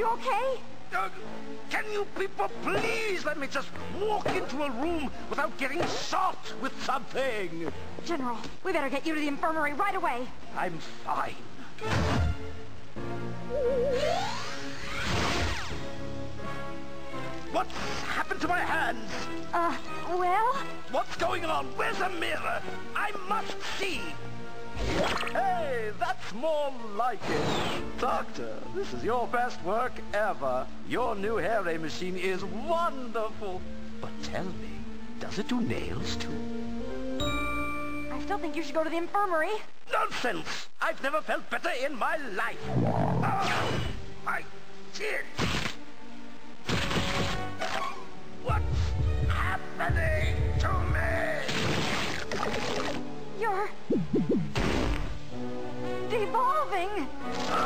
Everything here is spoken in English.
you okay? Uh, can you people please let me just walk into a room without getting shot with something? General, we better get you to the infirmary right away. I'm fine. What's happened to my hands? Uh, well? What's going on? Where's a mirror? I must see. Hey, that's more like it. Doctor, this is your best work ever. Your new hair ray machine is wonderful. But tell me, does it do nails too? I still think you should go to the infirmary. Nonsense! I've never felt better in my life. Ah, oh, my chin! What's happening to me? You're... evolving.